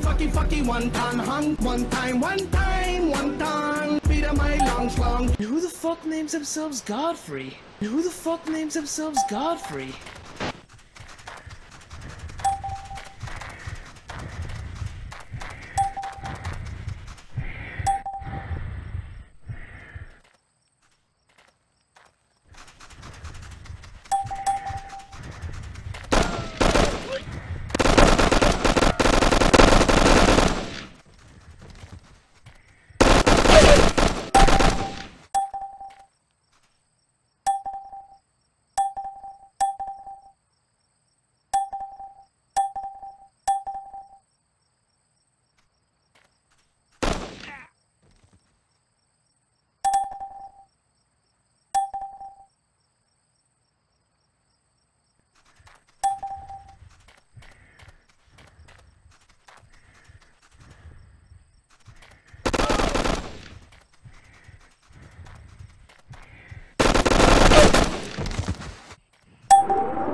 fucky, fucky, fucky, one time, hung, one time, one time, one time. Beat up my long. Who the fuck names themselves Godfree? Who the fuck names themselves Godfree?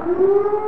Ooh.